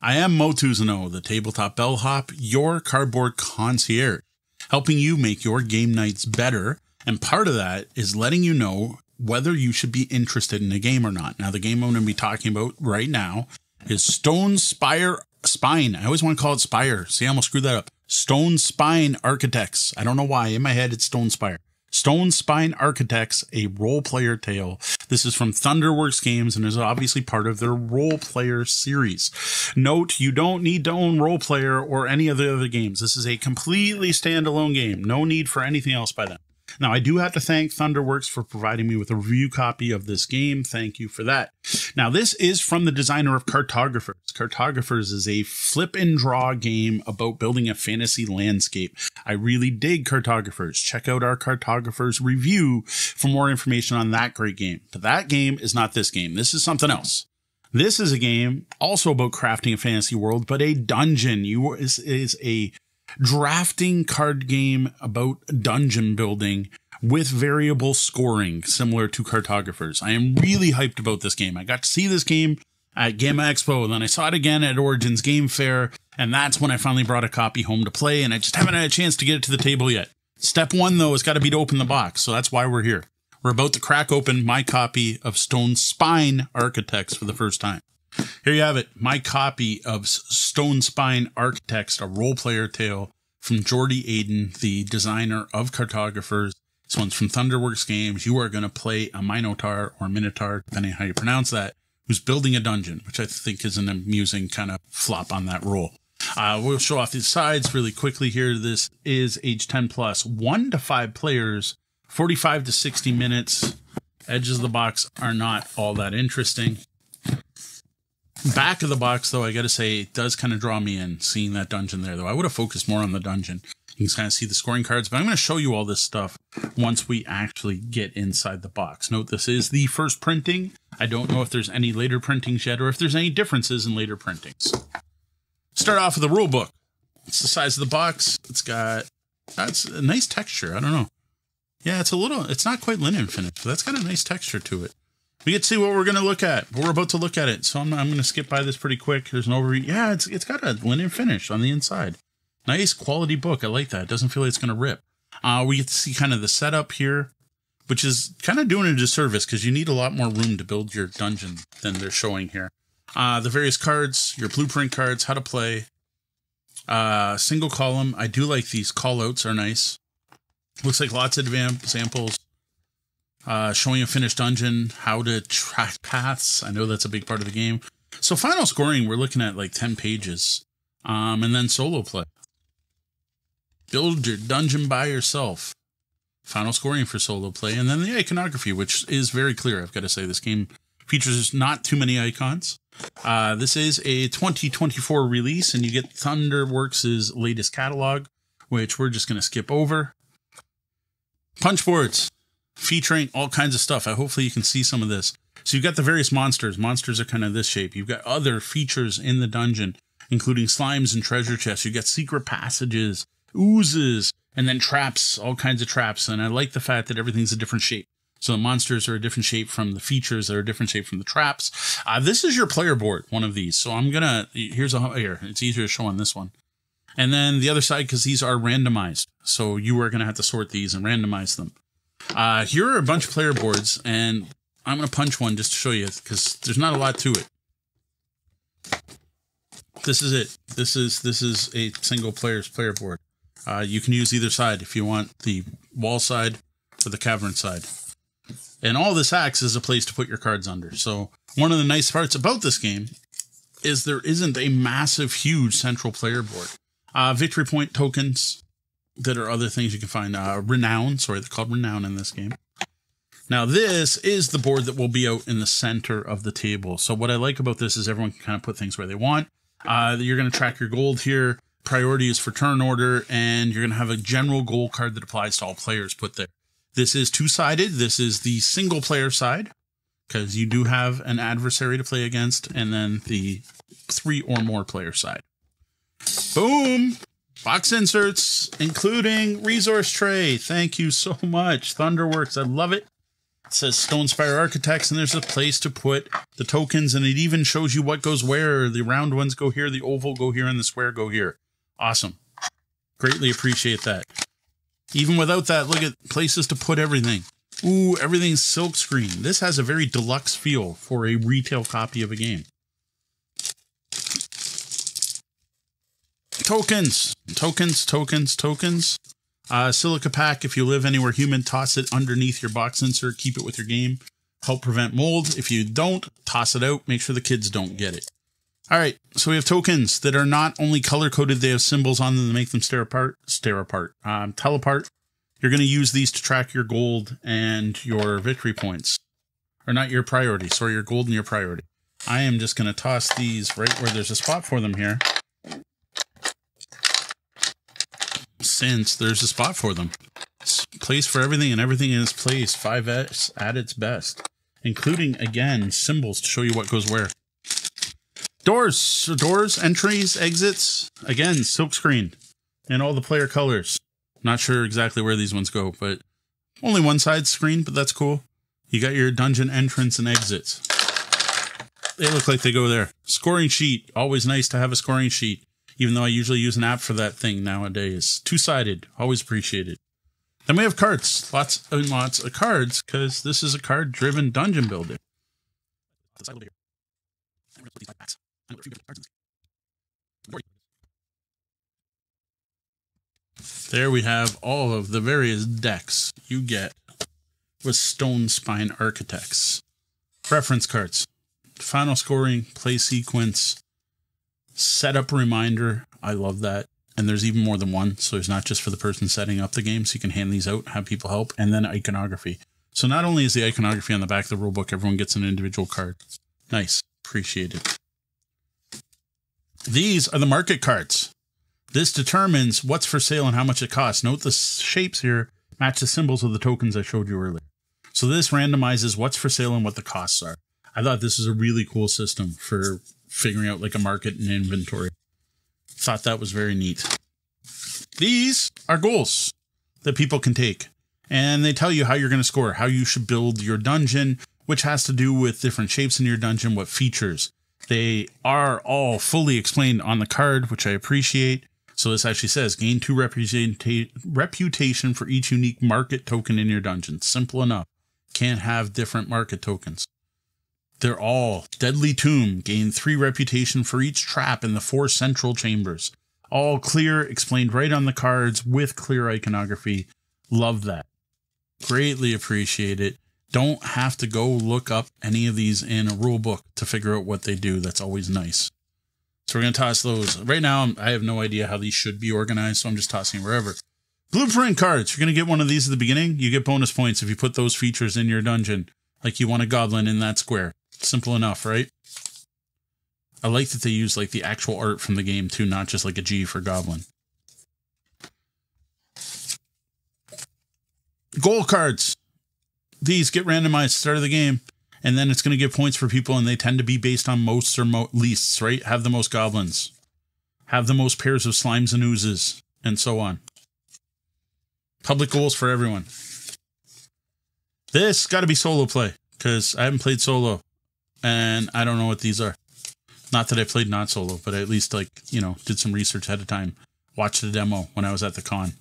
I am Moe Tousignant, the tabletop bellhop, your cardboard concierge, helping you make your game nights better. And part of that is letting you know whether you should be interested in a game or not. Now, the game I'm going to be talking about right now is Stone Spire Spine. I always want to call it Spire. See, I almost screwed that up. Stone Spine Architects. I don't know why. In my head, it's Stone Spire. Stone Spine Architects, a Roll Player tale. This is from Thunderworks Games and is obviously part of their Roll Player series. Note, you don't need to own Roll Player or any of the other games. This is a completely standalone game. No need for anything else by them. Now, I do have to thank Thunderworks for providing me with a review copy of this game. Thank you for that. Now, this is from the designer of Cartographers. Cartographers is a flip and draw game about building a fantasy landscape. I really dig Cartographers. Check out our Cartographers review for more information on that great game. But that game is not this game. This is something else. This is a game also about crafting a fantasy world, but a dungeon. You is, is a drafting card game about dungeon building with variable scoring, similar to Cartographers. I am really hyped about this game. I got to see this game at Gama Expo, then I saw it again at Origins Game Fair, and that's when I finally brought a copy home to play, and I just haven't had a chance to get it to the table yet. Step one, though, has got to be to open the box, so that's why we're here. We're about to crack open my copy of Stone Spine Architects for the first time. Here you have it, my copy of Stone Spine Architects, a Roll Player tale from Jordy Adan, the designer of Cartographers. This one's from Thunderworks Games. You are going to play a Minotaur or Minotaur, depending on how you pronounce that, who's building a dungeon, which I think is an amusing kind of flop on that role. Uh, we'll show off the sides really quickly here. This is age 10 plus, one to five players, 45 to 60 minutes. Edges of the box are not all that interesting. Back of the box, though, I got to say, it does kind of draw me in seeing that dungeon there, though. I would have focused more on the dungeon. You can kind of see the scoring cards, but I'm going to show you all this stuff once we actually get inside the box. Note this is the first printing. I don't know if there's any later printings yet or if there's any differences in later printings. Start off with the rule book. It's the size of the box. It's got that's a nice texture. I don't know. Yeah, it's a little. It's not quite linen finish, but that's got a nice texture to it. We get to see what we're going to look at. We're about to look at it, so I'm, I'm going to skip by this pretty quick. There's an overview. Yeah, it's it's got a linen finish on the inside. Nice quality book. I like that. It doesn't feel like it's going to rip. Uh, we get to see kind of the setup here, which is kind of doing a disservice because you need a lot more room to build your dungeon than they're showing here. Uh, the various cards, your blueprint cards, how to play. Uh, single column. I do like these callouts are nice. Looks like lots of examples. Uh, showing a finished dungeon, how to track paths. I know that's a big part of the game. So final scoring, we're looking at like 10 pages. Um, and then solo play. Build your dungeon by yourself. Final scoring for solo play. And then the iconography, which is very clear. I've got to say, this game features not too many icons. Uh, this is a 2024 release, and you get Thunderworks' latest catalog, which we're just going to skip over. Punchboards featuring all kinds of stuff. I hopefully you can see some of this. So you've got the various monsters. Monsters are kind of this shape. You've got other features in the dungeon, including slimes and treasure chests. You've got secret passages, oozes, and then traps, all kinds of traps. And I like the fact that everything's a different shape. So the monsters are a different shape from the features that are a different shape from the traps. Uh, this is your player board, one of these. So I'm gonna here's a here. It's easier to show on this one. And then the other side, because these are randomized. So you are gonna have to sort these and randomize them. Uh, here are a bunch of player boards, and I'm gonna punch one just to show you because there's not a lot to it. This is it. This is this is a single player's player board. Uh, you can use either side if you want the wall side or the cavern side. And all this acts as a place to put your cards under. So one of the nice parts about this game is there isn't a massive, huge central player board. Uh, victory point tokens that are other things you can find. Uh, Renown, sorry, they're called Renown in this game. Now, this is the board that will be out in the center of the table. So what I like about this is everyone can kind of put things where they want. Uh, you're going to track your gold here. Priority is for turn order, and you're going to have a general goal card that applies to all players put there. This is two-sided. This is the single player side, because you do have an adversary to play against, and then the three or more player side. Boom! Box inserts, including resource tray. Thank you so much, Thunderworks. I love it. It says Stonespire Architects, and there's a place to put the tokens, and it even shows you what goes where. The round ones go here, the oval go here, and the square go here. Awesome. Greatly appreciate that. Even without that, look at places to put everything. Ooh, everything's silk screen. This has a very deluxe feel for a retail copy of a game. Tokens, tokens, tokens, tokens. Uh, silica pack, if you live anywhere humid, toss it underneath your box insert. Keep it with your game. Help prevent mold. If you don't, toss it out. Make sure the kids don't get it. All right, so we have tokens that are not only color coded, they have symbols on them to make them stare apart, stare apart, um, tell apart. You're going to use these to track your gold and your victory points, or not your priority, sorry, your gold and your priority. I am just going to toss these right where there's a spot for them here. Since there's a spot for them. place for everything and everything in its place. 5S at its best. Including, again, symbols to show you what goes where. Doors, doors, entries, exits. Again, silkscreen and all the player colors. Not sure exactly where these ones go, but only one side screen, but that's cool. You got your dungeon entrance and exits. They look like they go there. Scoring sheet. Always nice to have a scoring sheet, even though I usually use an app for that thing nowadays. Two sided. Always appreciated. Then we have cards. Lots and lots of cards because this is a card driven dungeon building. There we have all of the various decks you get with Stone Spine Architects. Reference cards, final scoring, play sequence, setup reminder. I love that. And there's even more than one. So it's not just for the person setting up the game. So you can hand these out, have people help, and then iconography. So not only is the iconography on the back of the rulebook, everyone gets an individual card. Nice. Appreciated. These are the market cards. This determines what's for sale and how much it costs. Note the shapes here match the symbols of the tokens I showed you earlier. So this randomizes what's for sale and what the costs are. I thought this is a really cool system for figuring out like a market and inventory. Thought that was very neat. These are goals that people can take. And they tell you how you're going to score, how you should build your dungeon, which has to do with different shapes in your dungeon, what features. They are all fully explained on the card, which I appreciate. So this actually says gain two reputation for each unique market token in your dungeon. Simple enough. Can't have different market tokens. They're all Deadly Tomb. Gain three reputation for each trap in the four central chambers. All clear, explained right on the cards with clear iconography. Love that. Greatly appreciate it don't have to go look up any of these in a rule book to figure out what they do. That's always nice. So we're going to toss those. Right now, I have no idea how these should be organized, so I'm just tossing wherever. Blueprint cards. You're going to get one of these at the beginning. You get bonus points if you put those features in your dungeon. Like you want a goblin in that square. Simple enough, right? I like that they use like the actual art from the game too, not just like a G for goblin. Goal cards these get randomized the start of the game, and then it's going to give points for people, and they tend to be based on most or mo- leasts, right? Have the most goblins, have the most pairs of slimes and oozes, and so on. Public goals for everyone. This got to be solo play because I haven't played solo, and I don't know what these are. Not that I played not solo, but I at least like you know did some research ahead of time. Watched the demo when I was at the con.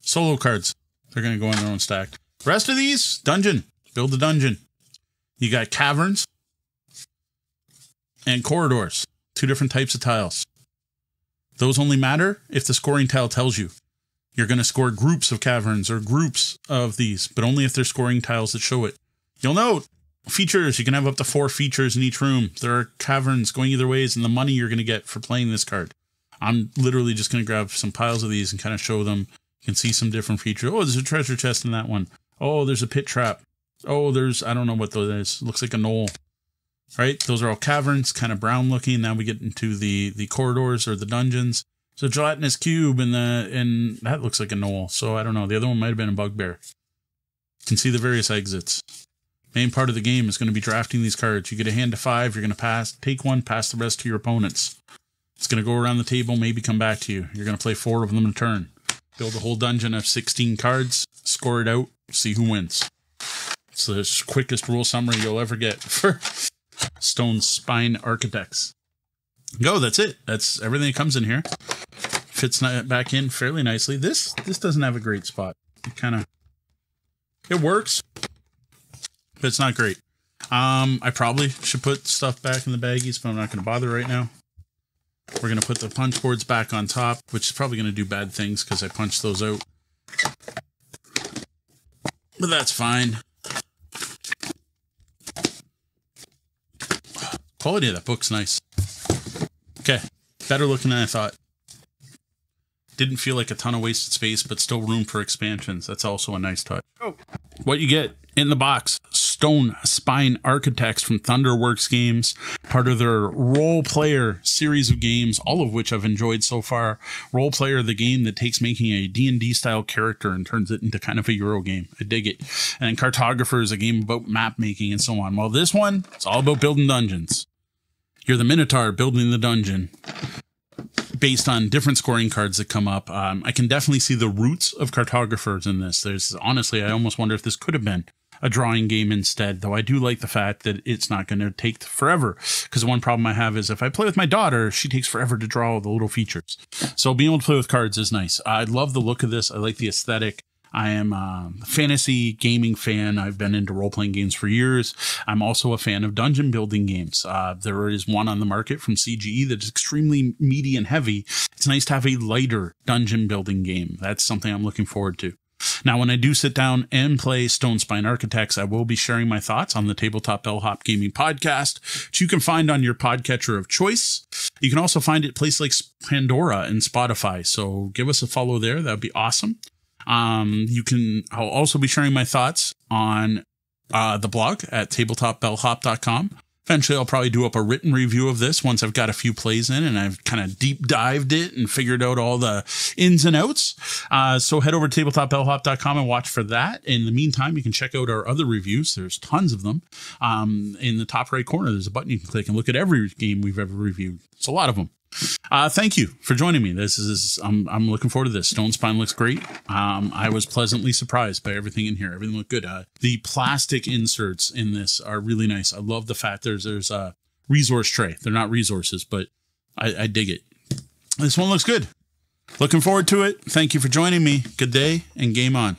Solo cards. They're gonna go in their own stack. Rest of these, dungeon. Build the dungeon. You got caverns and corridors. Two different types of tiles. Those only matter if the scoring tile tells you. You're going to score groups of caverns or groups of these, but only if they're scoring tiles that show it. You'll note features. You can have up to four features in each room. There are caverns going either ways, and the money you're going to get for playing this card. I'm literally just going to grab some piles of these and kind of show them. You can see some different features. Oh, there's a treasure chest in that one. Oh, there's a pit trap. Oh, there's, I don't know what those is. Looks like a gnoll. Right? Those are all caverns, kind of brown looking. Now we get into the, the corridors or the dungeons. So gelatinous cube and the, and that looks like a gnoll. So I don't know. The other one might have been a bugbear. You can see the various exits. Main part of the game is going to be drafting these cards. You get a hand of five. You're going to pass, take one, pass the rest to your opponents. It's going to go around the table, maybe come back to you. You're going to play four of them in a turn. Build a whole dungeon of 16 cards, score it out, see who wins. It's the quickest rule summary you'll ever get for Stone Spine Architects. Go, that's it. That's everything that comes in here. Fits back in fairly nicely. This this doesn't have a great spot. It kind of it works, but it's not great. Um, I probably should put stuff back in the baggies, but I'm not going to bother right now. We're going to put the punch boards back on top, which is probably going to do bad things because I punched those out. But that's fine. Quality of that book's nice. Okay, better looking than I thought. Didn't feel like a ton of wasted space, but still room for expansions. That's also a nice touch. Oh. What you get in the box Stone Spine Architects from Thunderworks Games, part of their Roll Player series of games, all of which I've enjoyed so far. Roll Player, the game that takes making a D&D style character and turns it into kind of a Euro game. I dig it. And Cartographer is a game about map making and so on. Well, this one, it's all about building dungeons. You're the Minotaur building the dungeon based on different scoring cards that come up. Um, I can definitely see the roots of cartographers in this. There's honestly, I almost wonder if this could have been a drawing game instead, though I do like the fact that it's not going to take forever. Because one problem I have is if I play with my daughter, she takes forever to draw the little features. So being able to play with cards is nice. I love the look of this. I like the aesthetic. I am a fantasy gaming fan. I've been into role playing games for years. I'm also a fan of dungeon building games. Uh, there is one on the market from CGE that's extremely meaty and heavy. It's nice to have a lighter dungeon building game. That's something I'm looking forward to. Now, when I do sit down and play Stone Spine Architects, I will be sharing my thoughts on the Tabletop Bellhop Gaming Podcast, which you can find on your podcatcher of choice. You can also find it places like Pandora and Spotify. So give us a follow there. That would be awesome. Um, you can, I'll also be sharing my thoughts on uh, the blog at tabletopbellhop.com. Eventually, I'll probably do up a written review of this once I've got a few plays in and I've kind of deep dived it and figured out all the ins and outs. Uh, so head over to tabletopbellhop.com and watch for that. In the meantime, you can check out our other reviews. There's tons of them. Um, in the top right corner, there's a button you can click and look at every game we've ever reviewed. It's a lot of them. Uh, thank you for joining me. This is I'm I'm looking forward to this. Stone Spine looks great. Um, I was pleasantly surprised by everything in here. Everything looked good. Uh, the plastic inserts in this are really nice. I love the fact there's there's a resource tray. They're not resources, but I, I dig it. This one looks good. Looking forward to it. Thank you for joining me. Good day and game on.